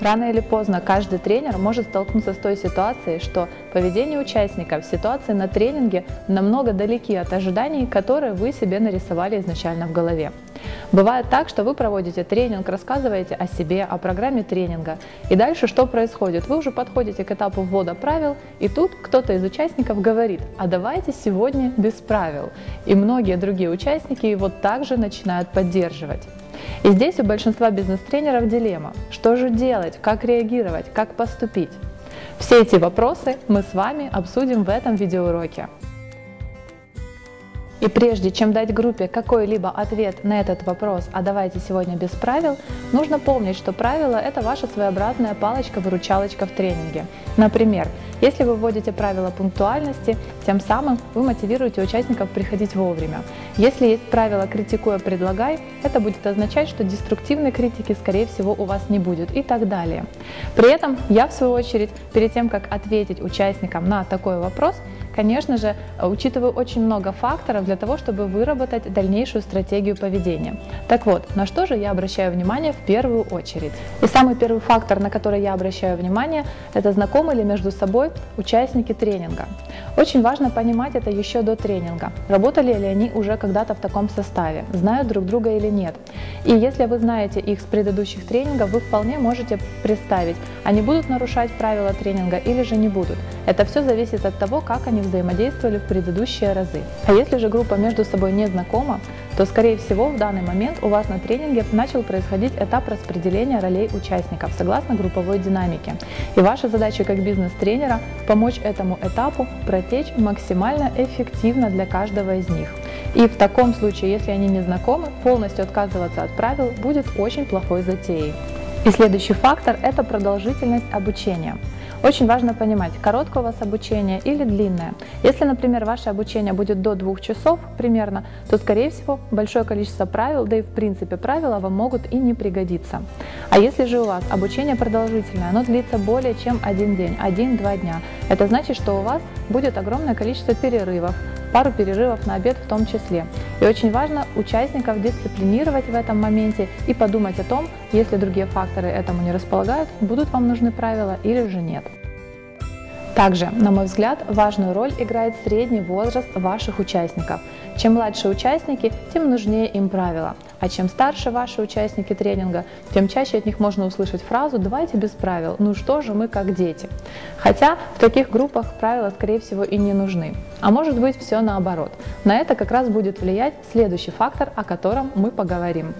Рано или поздно каждый тренер может столкнуться с той ситуацией, что поведение участников в ситуации на тренинге намного далеки от ожиданий, которые вы себе нарисовали изначально в голове. Бывает так, что вы проводите тренинг, рассказываете о себе, о программе тренинга, и дальше что происходит? Вы уже подходите к этапу ввода правил, и тут кто-то из участников говорит, а давайте сегодня без правил. И многие другие участники его также начинают поддерживать. И здесь у большинства бизнес-тренеров дилемма. Что же делать, как реагировать, как поступить? Все эти вопросы мы с вами обсудим в этом видеоуроке. И прежде чем дать группе какой-либо ответ на этот вопрос, а давайте сегодня без правил, нужно помнить, что правила – это ваша своеобразная палочка-выручалочка в тренинге. Например, если вы вводите правила пунктуальности, тем самым вы мотивируете участников приходить вовремя. Если есть правило «критикуя, предлагай», это будет означать, что деструктивной критики, скорее всего, у вас не будет и так далее. При этом я, в свою очередь, перед тем, как ответить участникам на такой вопрос, конечно же, учитываю очень много факторов для того, чтобы выработать дальнейшую стратегию поведения. Так вот, на что же я обращаю внимание в первую очередь? И самый первый фактор, на который я обращаю внимание, это знакомы ли между собой участники тренинга. Очень важно понимать это еще до тренинга. Работали ли они уже когда-то в таком составе, знают друг друга или нет. И если вы знаете их с предыдущих тренингов, вы вполне можете представить, они будут нарушать правила тренинга или же не будут. Это все зависит от того, как они взаимодействовали в предыдущие разы. А если же группа между собой не знакома, то, скорее всего, в данный момент у вас на тренинге начал происходить этап распределения ролей участников согласно групповой динамике. И ваша задача как бизнес-тренера – помочь этому этапу протечь максимально эффективно для каждого из них. И в таком случае, если они не знакомы, полностью отказываться от правил будет очень плохой затеей. И следующий фактор – это продолжительность обучения. Очень важно понимать, короткое у вас обучение или длинное. Если, например, ваше обучение будет до двух часов примерно, то, скорее всего, большое количество правил, да и в принципе правила вам могут и не пригодиться. А если же у вас обучение продолжительное, оно длится более чем один день, один-два дня, это значит, что у вас будет огромное количество перерывов, пару перерывов на обед в том числе. И очень важно участников дисциплинировать в этом моменте и подумать о том, если другие факторы этому не располагают, будут вам нужны правила или же нет. Также, на мой взгляд, важную роль играет средний возраст ваших участников. Чем младше участники, тем нужнее им правила. А чем старше ваши участники тренинга, тем чаще от них можно услышать фразу «давайте без правил, ну что же мы как дети». Хотя в таких группах правила, скорее всего, и не нужны. А может быть все наоборот. На это как раз будет влиять следующий фактор, о котором мы поговорим.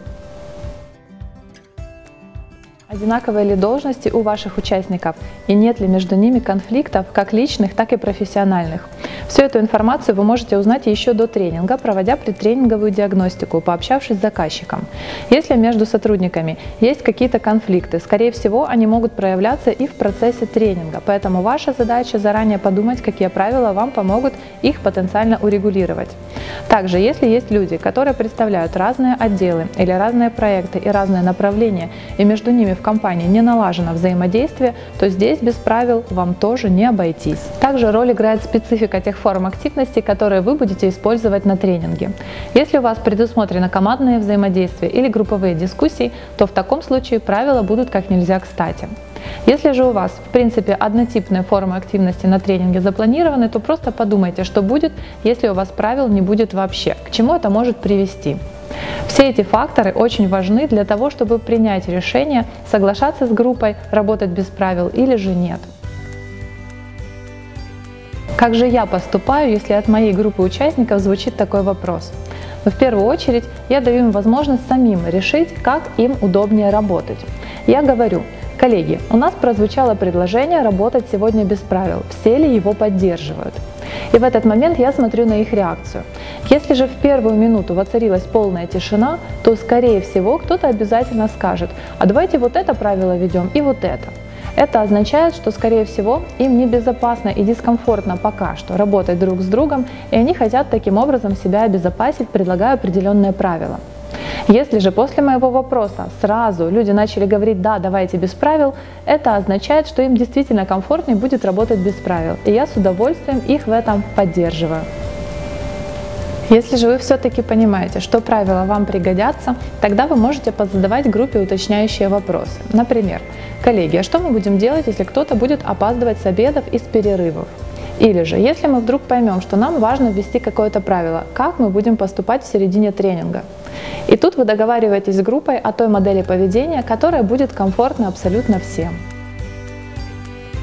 Одинаковые ли должности у ваших участников и нет ли между ними конфликтов, как личных, так и профессиональных? Всю эту информацию вы можете узнать еще до тренинга, проводя предтренинговую диагностику, пообщавшись с заказчиком. Если между сотрудниками есть какие-то конфликты, скорее всего, они могут проявляться и в процессе тренинга, поэтому ваша задача заранее подумать, какие правила вам помогут их потенциально урегулировать. Также, если есть люди, которые представляют разные отделы или разные проекты и разные направления, и между ними в компании не налажено взаимодействие, то здесь без правил вам тоже не обойтись. Также роль играет специфика тех форм активности, которые вы будете использовать на тренинге. Если у вас предусмотрено командное взаимодействие или групповые дискуссии, то в таком случае правила будут как нельзя кстати. Если же у вас, в принципе, однотипные формы активности на тренинге запланированы, то просто подумайте, что будет, если у вас правил не будет вообще, к чему это может привести. Все эти факторы очень важны для того, чтобы принять решение, соглашаться с группой, работать без правил или же нет. Как же я поступаю, если от моей группы участников звучит такой вопрос? Но в первую очередь я даю им возможность самим решить, как им удобнее работать. Я говорю, коллеги, у нас прозвучало предложение работать сегодня без правил, все ли его поддерживают? И в этот момент я смотрю на их реакцию. Если же в первую минуту воцарилась полная тишина, то скорее всего кто-то обязательно скажет, а давайте вот это правило ведем и вот это. Это означает, что, скорее всего, им небезопасно и дискомфортно пока что работать друг с другом, и они хотят таким образом себя обезопасить, предлагая определенные правила. Если же после моего вопроса сразу люди начали говорить «да, давайте без правил», это означает, что им действительно комфортнее будет работать без правил, и я с удовольствием их в этом поддерживаю. Если же вы все-таки понимаете, что правила вам пригодятся, тогда вы можете позадавать группе уточняющие вопросы. Например, коллеги, а что мы будем делать, если кто-то будет опаздывать с обедов и с перерывов? Или же, если мы вдруг поймем, что нам важно ввести какое-то правило, как мы будем поступать в середине тренинга? И тут вы договариваетесь с группой о той модели поведения, которая будет комфортна абсолютно всем.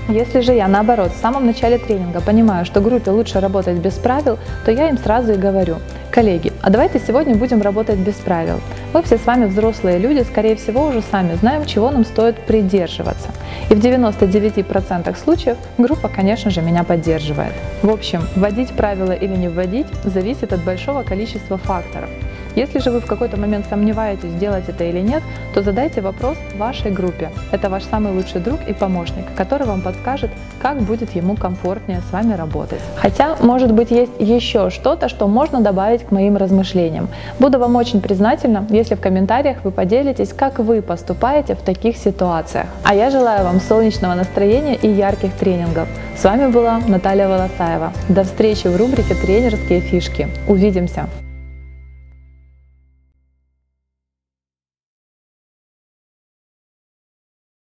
Если же я, наоборот, в самом начале тренинга понимаю, что группе лучше работать без правил, то я им сразу и говорю, коллеги, а давайте сегодня будем работать без правил. Мы все с вами взрослые люди, скорее всего, уже сами знаем, чего нам стоит придерживаться. И в 99% случаев группа, конечно же, меня поддерживает. В общем, вводить правила или не вводить зависит от большого количества факторов. Если же вы в какой-то момент сомневаетесь, делать это или нет, то задайте вопрос вашей группе. Это ваш самый лучший друг и помощник, который вам подскажет, как будет ему комфортнее с вами работать. Хотя, может быть, есть еще что-то, что можно добавить к моим размышлениям. Буду вам очень признательна, если в комментариях вы поделитесь, как вы поступаете в таких ситуациях. А я желаю вам солнечного настроения и ярких тренингов. С вами была Наталья Волосаева. До встречи в рубрике «Тренерские фишки». Увидимся!